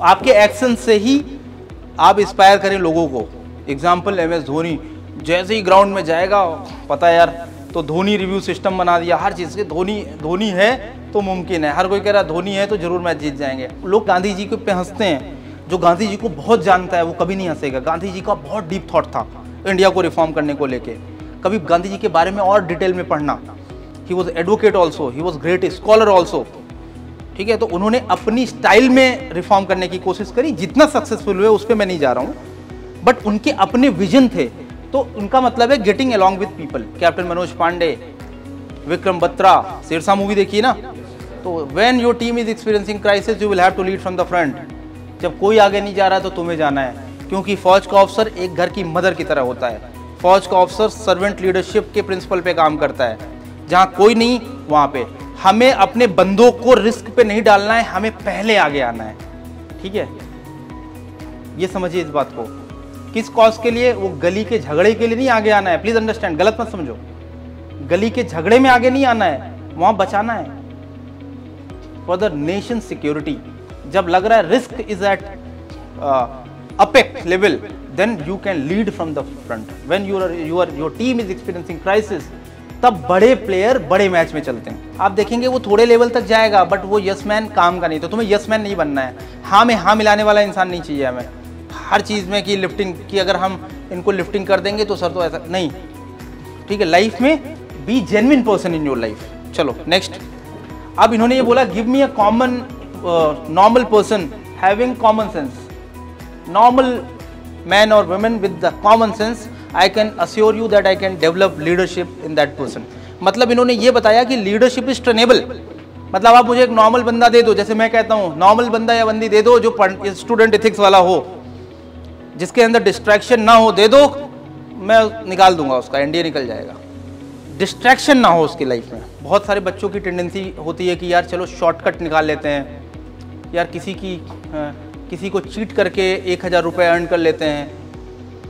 आपके एक्शन से ही आप इंस्पायर करें लोगों को। Example M S Dhoni. जैसे ही ग्राउंड में जाएगा, पता यार तो धोनी रिव्यू सिस्टम बना दिया। हर चीज़ के धोनी धोनी है तो मुमकिन है। हर कोई कह रहा है, धोनी है तो ज़रूर मैच जीत जाएँगे। लोग गांधी जी के पे हँसते हैं। जो गांधी जी को बहुत जानता है, वो कभी नहीं हंसेगा। गांधी जी का बहुत डीप थॉट था इंडिया को रिफॉर्म करने को लेके। कभी गांधी जी के बारे में और डिटेल में पढ़ना। He was advocate also he was great scholar also ठीक है तो उन्होंने अपनी स्टाइल में रिफॉर्म करने की कोशिश करी। जितना सक्सेसफुल हुए, उस पर मैं नहीं जा रहा हूँ। बट उनके अपने विजन थे। तो उनका मतलब है getting along with people captain Manoj Pande Vikram Batra Shershaah movie देखिए ना? तो when your team is experiencing crisis you will have to lead from the front जब कोई आगे नहीं जा रहा तो तुम्हें जाना है। क्योंकि फौज का ऑफिसर एक घर की मदर की तरह होता है। फौज का ऑफिसर सर्वेंट लीडरशिप के प्रिंसिपल पे काम करता है। जहाँ कोई नहीं, वहाँ पे। हमें अपने बंदों को रिस्क पे नहीं डालना है, हमें पहले आगे आना है। ठीक है? ये समझिए इस बात को। किस कॉज के लिए? वो गली के झगड़े के लिए नहीं आगे आना है। प्लीज़ अंडरस्टैंड गलत मत समझो। गली के झगड़े में आगे नहीं आना है, वहाँ बचाना है। फॉर द नेशन सिक्योरिटी जब लग रहा है risk is at apex level then you can lead from the front when your your your team is experiencing crisis तब बड़े प्लेयर बड़े मैच में चलते हैं। आप देखेंगे वो थोड़े लेवल तक जाएगा बट वो यस मैन काम का नहीं तो तुम्हें यस मैन नहीं बनना है। हाँ में हाँ मिलाने वाला इंसान नहीं चाहिए हमें। हर चीज़ में कि लिफ्टिंग की अगर हम इनको लिफ्टिंग कर देंगे तो सर तो ऐसा, नहीं। ठीक है लाइफ में be genuine person in your life चलो नेक्स्ट अब इन्होंने ये बोला give me a common normal person having common sense normal man और women with the common sense I can assure you that I can develop leadership in that person मतलब इन्होंने ये बताया कि लीडरशिप इज़ ट्रेनेबल मतलब आप मुझे एक नॉर्मल बंदा दे दो जैसे मैं कहता हूँ नॉर्मल बंदा या बंदी दे दो जो स्टूडेंट इथिक्स वाला हो जिसके अंदर डिस्ट्रैक्शन ना हो दे दो मैं निकाल दूँगा उसका एनडीए निकल जाएगा। डिस्ट्रैक्शन ना हो उसकी लाइफ में। बहुत सारे बच्चों की टेंडेंसी होती है कि यार चलो शॉर्टकट निकाल लेते हैं। यार किसी की आ, किसी को चीट करके एक हज़ार रुपये अर्न कर लेते हैं।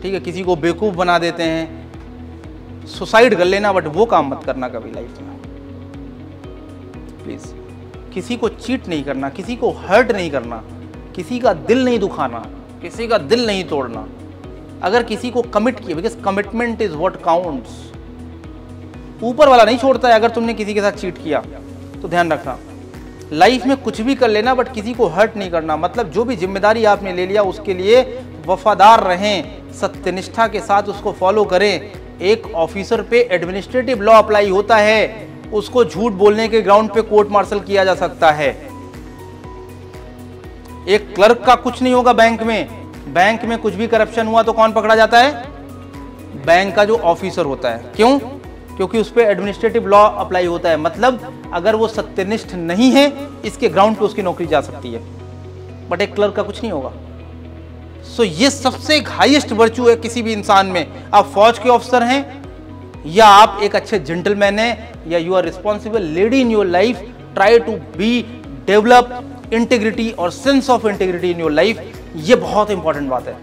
ठीक है, किसी को बेवकूफ़ बना देते हैं। सुसाइड कर लेना बट वो काम मत करना कभी लाइफ में। प्लीज़ किसी को चीट नहीं करना, किसी को हर्ट नहीं करना, किसी का दिल नहीं दुखाना, किसी का दिल नहीं तोड़ना। अगर किसी को कमिट किया because commitment is what counts ऊपर वाला नहीं छोड़ता है अगर तुमने किसी के साथ चीट किया तो ध्यान रखना। लाइफ में कुछ भी कर लेना बट किसी को हर्ट नहीं करना। मतलब जो भी ज़िम्मेदारी आपने ले लिया, उसके लिए वफादार रहें। सत्यनिष्ठा के साथ उसको फॉलो करें। एक ऑफिसर पे एडमिनिस्ट्रेटिव लॉ अप्लाई होता है। उसको झूठ बोलने के ग्राउंड पे कोर्ट मार्शल किया जा सकता है। एक क्लर्क का कुछ नहीं होगा बैंक में। बैंक में कुछ भी करप्शन हुआ तो कौन पकड़ा जाता है? बैंक का जो ऑफिसर होता है। क्यों? क्योंकि उस पर एडमिनिस्ट्रेटिव लॉ अप्लाई होता है। मतलब अगर वो सत्यनिष्ठ नहीं है, इसके ग्राउंड पे उसकी नौकरी जा सकती है। बट एक क्लर्क का कुछ नहीं होगा। सो ये सबसे हाईएस्ट वर्च्यू है किसी भी इंसान में। आप फौज के ऑफिसर हैं, या आप एक अच्छे जेंटलमैन हैं, या you are responsible lady in your life try to be develop integrity और sense of integrity in your life ये बहुत इंपॉर्टेंट बात है।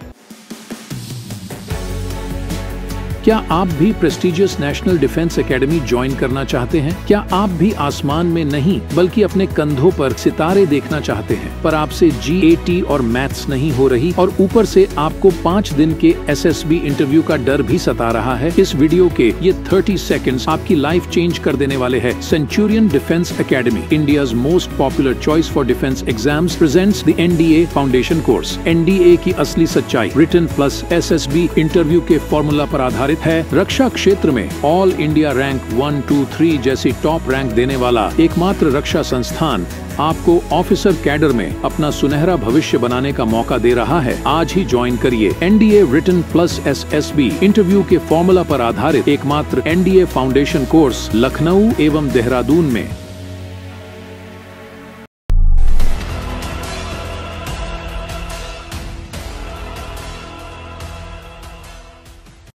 क्या आप भी prestigious National Defence Academy join करना चाहते हैं? क्या आप भी आसमान में नहीं, बल्कि अपने कंधों पर सितारे देखना चाहते हैं? पर आपसे जी और मैथ्स नहीं हो रही और ऊपर से आपको पाँच दिन के एसएसबी इंटरव्यू का डर भी सता रहा है। इस वीडियो के ये थर्टी सेकेंड आपकी लाइफ चेंज कर देने वाले है। Centurion Defence Academy India most popular choice for defence exam presents the NDA foundation course NDA की असली सच्चाई रिटर्न प्लस एसएसबी इंटरव्यू के फॉर्मूला पर आधारित आधारित है रक्षा क्षेत्र में all India rank one two three जैसी टॉप रैंक देने वाला एकमात्र रक्षा संस्थान आपको ऑफिसर कैडर में अपना सुनहरा भविष्य बनाने का मौका दे रहा है। आज ही ज्वाइन करिए NDA written plus S S B interview के फॉर्मूला पर आधारित एकमात्र एनडीए फाउंडेशन कोर्स लखनऊ एवं देहरादून में।